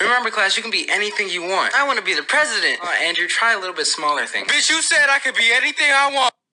Remember, class, you can be anything you want. I want to be the president. Uh, Andrew, try a little bit smaller thing. Bitch, you said I could be anything I want.